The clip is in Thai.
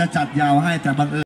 จะจัดยาวให้แต่บังเอิญ